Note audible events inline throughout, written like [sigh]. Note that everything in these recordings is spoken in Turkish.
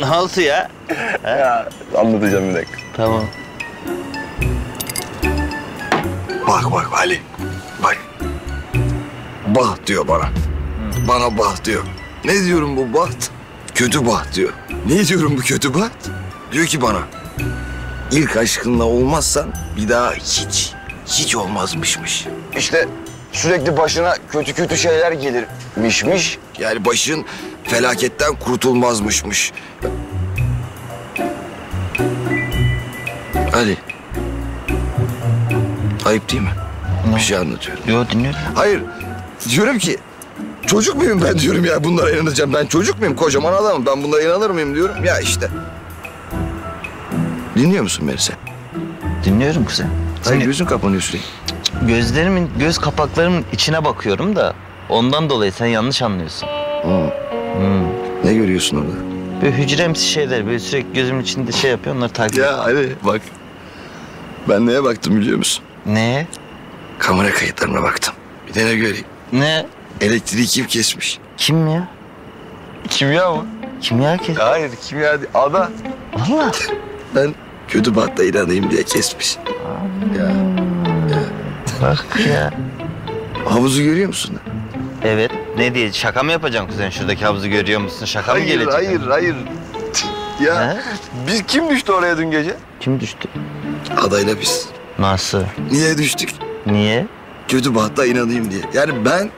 ne oldu ya? Ya anlatacağım bir dakika. Tamam. Bak bak Ali. Bak. Baht diyor bana. Bana baht diyor. Ne diyorum bu baht? Kötü baht diyor. Ne diyorum bu kötü baht? Diyor ki bana. İlk aşkınla olmazsan bir daha hiç, hiç olmazmışmış. İşte sürekli başına kötü kötü şeyler gelirmişmiş. Yani başın felaketten kurtulmazmışmış. Ali. Ayıp değil mi? Bir şey anlatıyorum. Yo dinliyorum. Hayır. Diyorum ki çocuk muyum ben diyorum ya bunlara inanacağım. Ben çocuk muyum? Kocaman adamım. Ben bunlara inanır mıyım diyorum. Ya işte. Dinliyor musun beni sen? Dinliyorum kuzen. Hayır Seni- gözün kapanıyor sürekli. Gözlerimin, göz kapaklarımın içine bakıyorum da ondan dolayı sen yanlış anlıyorsun. Hmm. Ne görüyorsun orada? Böyle hücremsi şeyler böyle sürekli gözümün içinde şey yapıyor onları takip Ya hadi bak. Ben neye baktım biliyor musun? Ne? Kamera kayıtlarına baktım. Bir de ne göreyim? Ne? Elektriği kim kesmiş? Kim ya? Kimya mı? Kimya kes. Hayır kimya değil. Ada. Valla. Ben kötü bahta inanayım diye kesmiş. Ya. Bak ya. Havuzu görüyor musun? Evet. Ne diye şaka mı yapacaksın kuzen? Şuradaki havuzu görüyor musun? Şaka mı Hayır, gelecek? hayır, hayır. Ya He? biz kim düştü oraya dün gece? Kim düştü? Adayla biz. Nasıl? Niye düştük? Niye? Kötü bahta inanayım diye. Yani ben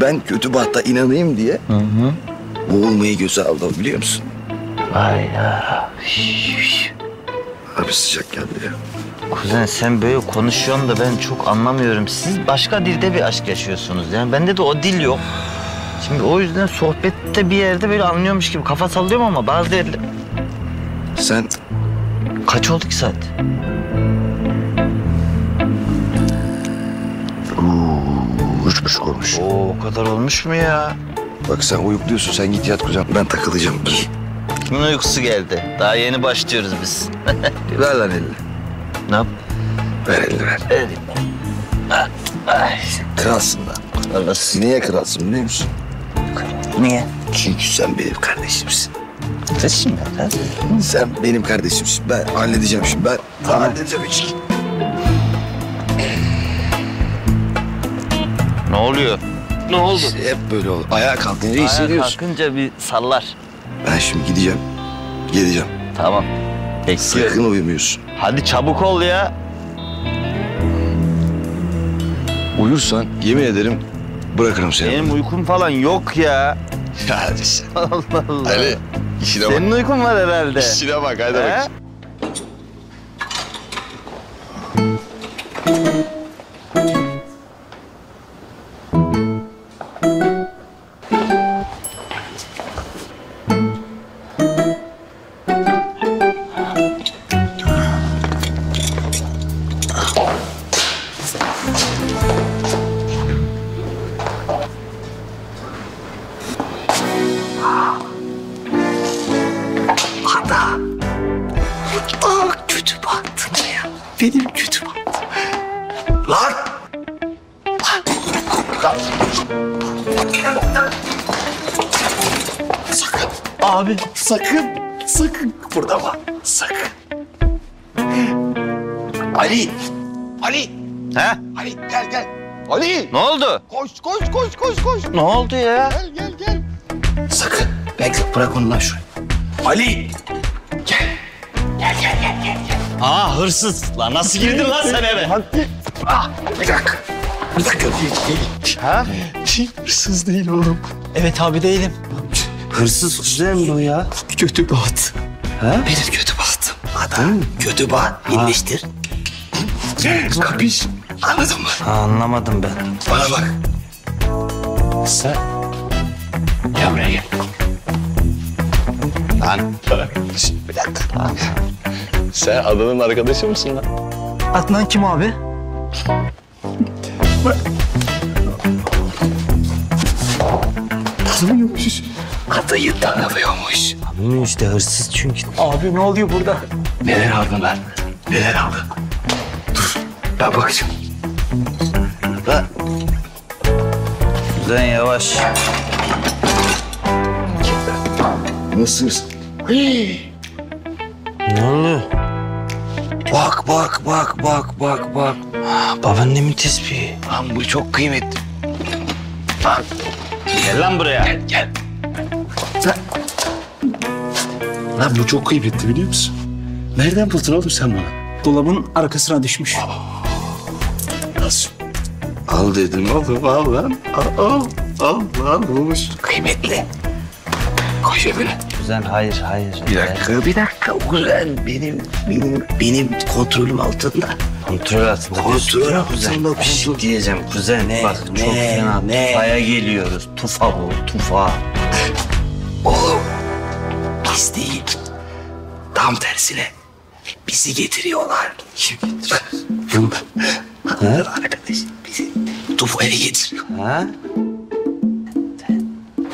ben kötü bahta inanayım diye Hı hı. boğulmayı göze aldım biliyor musun? Vay ya. Şş. Abi sıcak geldi ya. Kuzen sen böyle konuşuyorsun da ben çok anlamıyorum. Siz başka dilde bir aşk yaşıyorsunuz. Yani bende de o dil yok. Şimdi o yüzden sohbette bir yerde böyle anlıyormuş gibi kafa sallıyorum ama bazı yerler... Sen Kaç oldu ki saat? Üç buçuk olmuş. Oo, o kadar olmuş mu ya? Bak sen uyukluyorsun sen git yat kuzen. Ben takılacağım. Kimin uykusu geldi? Daha yeni başlıyoruz biz. [laughs] ver lan elini. Ne yap? Ver elini ver. Elim. Ay, Kralsın lan. Anasını. Niye kralsın biliyor musun? Niye? Çünkü sen benim kardeşimsin. Kaçın ya? Sen benim kardeşimsin. Ben halledeceğim şimdi. Ben Tamam. halledeceğim hiç. Ne oluyor? Ne oldu? İşte hep böyle olur. Ayağa kalkınca Ayağa hissediyorsun. kalkınca bir sallar. Ben şimdi gideceğim. Geleceğim. Tamam. Bekliyorum. Sakın uyumuyorsun. Hadi çabuk ol ya. Uyursan yemin ederim bırakırım seni. Benim uykum falan yok ya. Hadi sen. [laughs] Allah Allah. Ali işine bak. Senin uykun var herhalde. İşine bak hadi He? bak. Abi sakın. Sakın kıpırdama. Sakın. Ali. Ali. He? Ali gel gel. Ali. Ne oldu? Koş koş koş koş koş. Ne oldu ya? Gel gel gel. Sakın. Bekle bırak onu lan şuraya. Ali. Gel. Gel gel gel gel. gel. Aa hırsız. Lan nasıl girdin lan sen eve? Ah, bir dakika. Bir dakika. Ha? Hırsız değil oğlum. Evet abi değilim. Hırsız kuzen bu ya. Kötü bat. Benim kötü bahtım. Adam kötü. İnleştir. Kapış. Anladın mı? Ha, anlamadım ben. Bana bak. Sen. Gel buraya gel. Lan. Bir dakika. Sen adamın arkadaşı mısın lan? Adnan kim abi? Tanımıyormuş. Adayı tanımıyormuş. Bu işte hırsız çünkü. Abi ne oluyor burada? Neler aldın lan? Neler aldın? Dur. Ben bakacağım. Lan. Kuzen yavaş. Mısır. Ne oluyor? Bak bak bak bak bak bak. Babaannemin tespihi. Lan bu çok kıymetli. Lan Gel lan buraya. gel gel. Lan bu çok kıymetli biliyor musun? Nereden buldun oğlum sen bunu? Dolabın arkasına düşmüş. Nasıl? Al dedim oğlum al lan. Al al al lan olmuş. Kıymetli. Koy cebine. Kuzen hayır hayır. Bir dakika bir dakika kuzen benim benim benim kontrolüm altında. Kontrol altında. Kontrol altında, Bir şey kontrol. diyeceğim kuzen. Bak çok ne, fena. ne? Tufaya geliyoruz. Tufa bu tufa. Oğlum biz değil. Tam tersine bizi getiriyorlar. Kim getiriyor? Ha? Arkadaş bizi Tufa'ya getiriyor. Ha?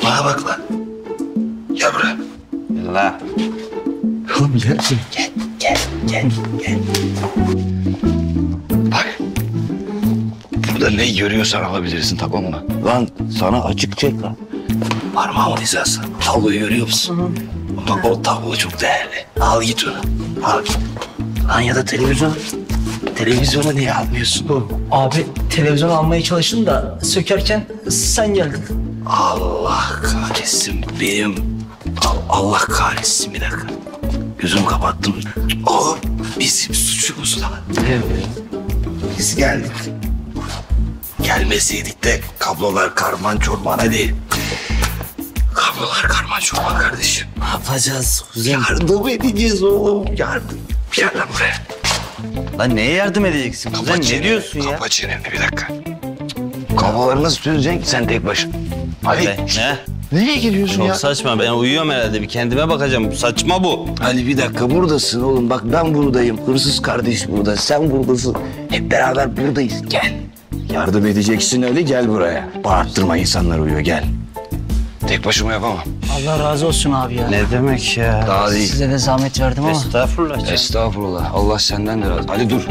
Bana bak lan. Gel buraya. Gel la. Oğlum gel. Gel, gel, gel, gel. Bak. Burada ne görüyorsan alabilirsin tamam mı? Lan sana açık çek lan. Parmağımın hizası. Tabloyu görüyor musun? Bak o tablo çok değerli. Al git onu. Al. Lan ya da televizyon. Televizyonu niye almıyorsun? Abi televizyon almaya çalıştım da sökerken sen geldin. Allah kahretsin benim. Al- Allah kahretsin bir dakika. Gözümü kapattım. Oğlum bizim suçumuz lan. Biz geldik. Gelmeseydik de kablolar karman çorman hadi. Kablolar karman çorman kardeşim. Ne yapacağız kuzen? Yardım edeceğiz oğlum. Yardım. Gel lan buraya. Lan neye yardım edeceksin kuzen? Ne çeneni, diyorsun ya? Kapa çeneni bir dakika. Kabloları nasıl çözeceksin sen tek başına? Ali. Ne? Ne? Nereye gidiyorsun Çok ya? saçma. Ben uyuyorum herhalde. Bir kendime bakacağım. Saçma bu. Ali bir dakika buradasın oğlum. Bak ben buradayım. Hırsız kardeş burada. Sen buradasın. Hep beraber buradayız. Gel. Yardım edeceksin Ali gel buraya. Bağırttırma insanlar uyuyor gel. Tek başıma yapamam. Allah razı olsun abi ya. Ne demek ya? Daha değil. Size de zahmet verdim ama. Estağfurullah. canım. Estağfurullah. Allah senden de razı. Ali dur.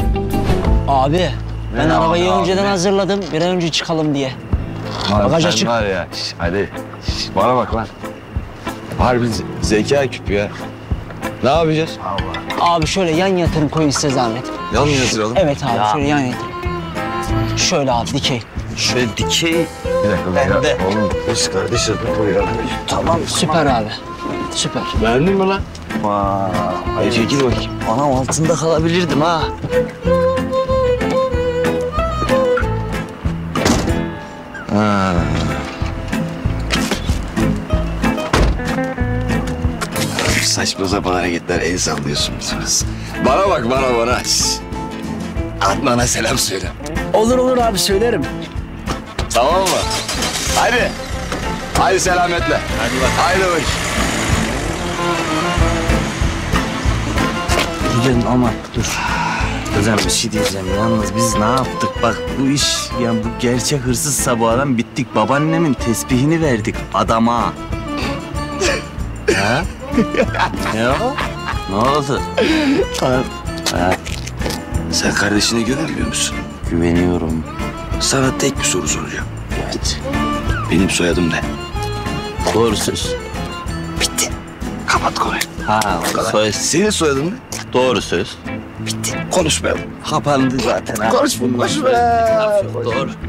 Abi ben Ne arabayı abi, önceden abi? hazırladım. Bir an önce çıkalım diye. Lan Bagaj açık. var ya. şş, hadi. Şş, bana bak lan. Harbi ze- zeka küpü ya. Ne yapacağız? Abi şöyle yan yatırım koyun size zahmet. Yan mı yatıralım? Evet abi Ya. şöyle yan yatırım. Şöyle abi dikey. Şöyle dikey. Bir dakika. Ben de. Oğlum biz kardeş koyalım. Tamam süper abi. Süper. Beğendin mi lan? Vay. Hadi çekil bakayım. Anam altında kalabilirdim ha. Ha. Saçma sapan hareketler el sallıyorsunuz. Bana bak bana bana. Adnan'a selam söyle. Olur olur abi söylerim. Tamam mı? Hadi. Hadi selametle. Hadi bak. Haydi bak. Kuzen ama dur. Kuzen bir şey diyeceğim. Yalnız biz ne yaptık? Bak bu iş yani bu gerçek hırsızsa bu adam bittik. Babaannemin tesbihini verdik adama. ha? ne o? Ne oldu? ha, Sen kardeşine güvenmiyor musun? güveniyorum. Sana tek bir soru soracağım. Evet. Benim soyadım ne? Doğru söz. Bitti. Kapat konuyu. Ha, soy, Senin soyadın ne? doğru söz. Bitti. Konuşmayalım. Kapandı zaten ha. Konuşma, konuşma. Doğru. [laughs]